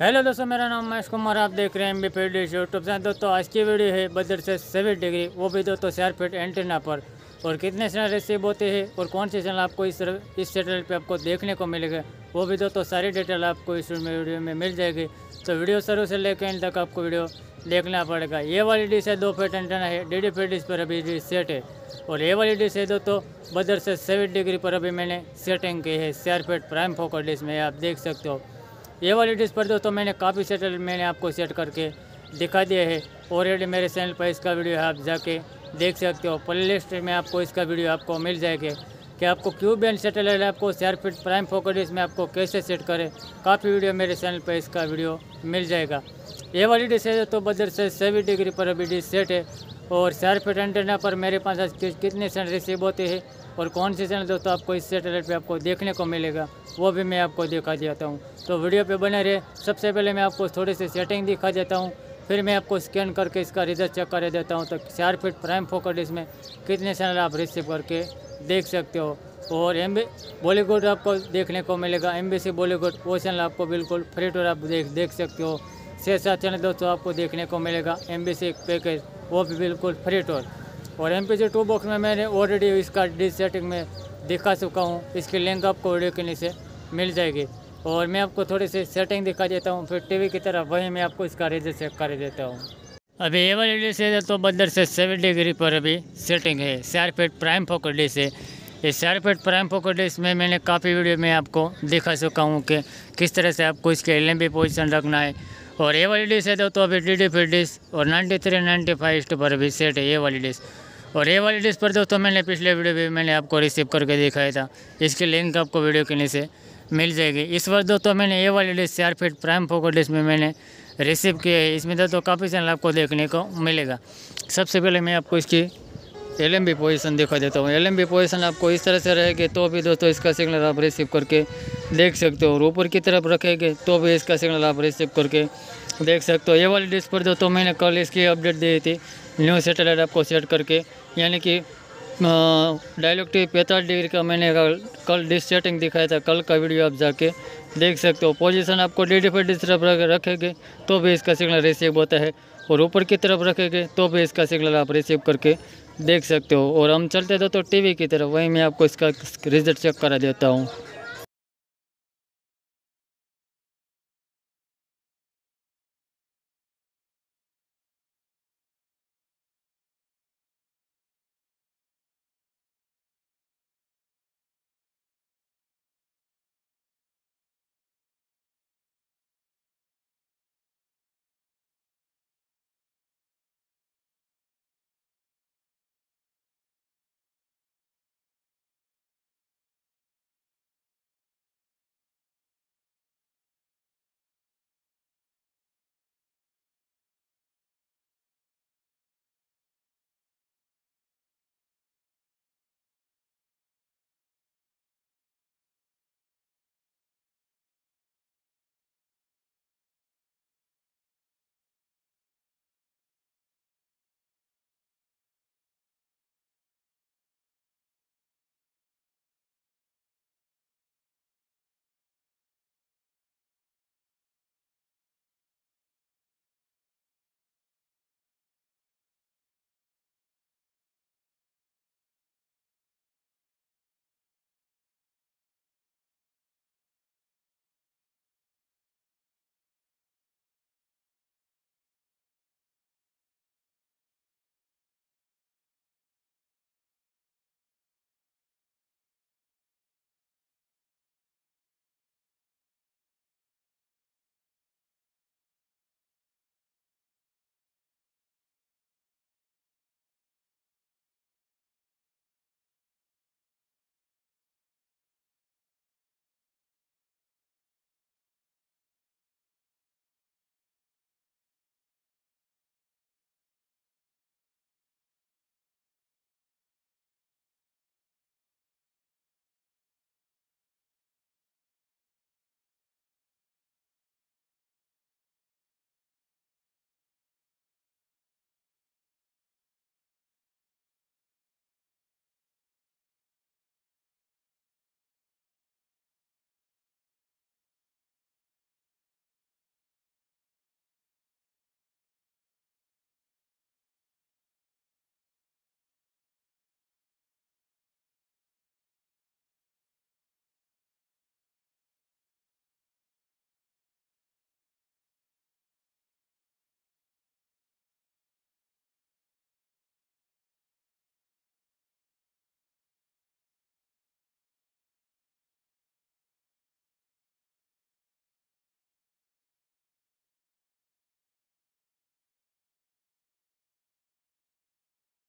Hello दोस्तों, मेरा नाम महेश कुमार, आप देख रहे हैं M B P D YouTube channel दोस्तों, आज की वीडियो है बदर से सेवन डिग्री वो भी दोस्तों चार फीट एंटेना पर। और कितने चैनल रिसीव होते हैं और कौन से चैनल आपको इस इस चैनल पे आपको देखने को मिलेगा, वो भी दोस्तों सारी डिटेल आपको इस वीडियो में मिल जाएगी। तो वीडियो शुरू से लेकर एंड तक आपको वीडियो देखना पड़ेगा। ये वाली डिश है, दो फीट एंटेना है डी डी डिश पर अभी सेट है। और ये वाली डिश है दोस्तों, बदर से सेवन डिग्री पर अभी मैंने सेटिंग की है चार फीट प्राइम फोकस डिश में, आप देख सकते हो। ये वाली डिश पर दोस्तों मैंने काफ़ी सेटल मैंने आपको सेट करके दिखा दिया है। ऑलरेडी मेरे चैनल पर इसका वीडियो आप जाके देख सकते हो। प्ले लिस्ट में आपको इसका वीडियो आपको मिल जाएगा। कि आपको क्यू बैंड सेटेलाइट आपको चार फिट प्राइम फोकस में आपको कैसे सेट करें, काफ़ी वीडियो मेरे चैनल पर इसका वीडियो मिल जाएगा। ये वाली डिश है तो बदर से सेवन डिग्री पर अभी डिश सेट है। और फिट एंटेना पर मेरे पास आज कितने सेंट रिसीव होते हैं और कौन से चैनल दोस्तों आपको इस सेटेलाइट पे आपको देखने को मिलेगा। वो भी मैं आपको दिखा देता हूँ। तो वीडियो पे बने रहे। सबसे पहले मैं आपको थोड़ी सी सेटिंग दिखा देता हूँ। फिर मैं आपको स्कैन करके इसका रिज़ल्ट चेक कर देता हूँ। तो चार फीट प्राइम फोकस इसमें कितने चैनल आप रिसीव करके देख सकते हो। और एम बॉलीवुड आपको देखने को मिलेगा। एम बॉलीवुड वो चैनल आपको बिल्कुल फ्री टूर आप देख देख सकते हो। छः सात चैनल दोस्तों आपको देखने को मिलेगा एम बी सी पैकेज वो भी बिल्कुल फ्री टोल और M P C two box में मैंने ऑलरेडी इसका डिस सेटिंग में दिखा चुका हूँ, इसकी लिंक आपको वीडियो के नीचे मिल जाएगी। और मैं आपको थोड़ी सी सेटिंग दिखा देता हूँ, फिर टीवी की तरफ़ वहीं मैं आपको इसका रिज़ल्ट चेक कर देता हूँ। अभी ये वाली डिश है तो बदर से सेवन डिग्री पर अभी सेटिंग है चार फीट प्राइम फोकस डिश है। इस चार फीट प्राइम फोकस डिश में मैंने काफ़ी वीडियो में आपको दिखा चुका हूँ कि किस तरह से आपको इसके एल पोजिशन रखना है और ये वाली डिश है तो, तो अभी डी डी फिट डिश और नाइन्टी थ्री नाइन्टी फाइव पर अभी सेट है ये वाली डिश और ये वाली डिश पर दोस्तों मैंने पिछले वीडियो भी मैंने आपको रिसीव करके दिखाया था। इसकी लिंक आपको वीडियो के नीचे मिल जाएगी। इस बार दोस्तों मैंने ये वाली डिश चार फीट प्राइम फोकस डिश में मैंने रिसीव किया है। इसमें दोस्तों काफ़ी चैनल आपको देखने को मिलेगा। सबसे पहले मैं आपको इसकी एल एम बी पोजिशन दिखा देता हूँ। एल एम बी पोजिशन आपको इस तरह से रहेगी तो भी दोस्तों इसका सिग्नल आप रिसीव करके देख सकते हो, और ऊपर की तरफ़ रखेंगे तो भी इसका सिग्नल आप रिसीव करके देख सकते हो। ये वाली डिस्क पर जो तो मैंने कल इसकी अपडेट दी थी न्यू सेटेलाइट आपको सेट करके, यानी कि डायलॉग पैंतालीस डिग्री का मैंने कल डिस सेटिंग दिखाया था, कल का वीडियो आप जाके देख सकते हो। पोजीशन आपको डी डी पर तरफ़ रखेंगे तो भी इसका सिग्नल रिसीव होता है, और ऊपर की तरफ़ रखेंगे तो भी इसका सिग्नल आप रिसीव करके देख सकते हो। और हम चलते थे तो टीवी की तरफ़, वहीं मैं आपको इसका रिज़ल्ट चेक करा देता हूँ।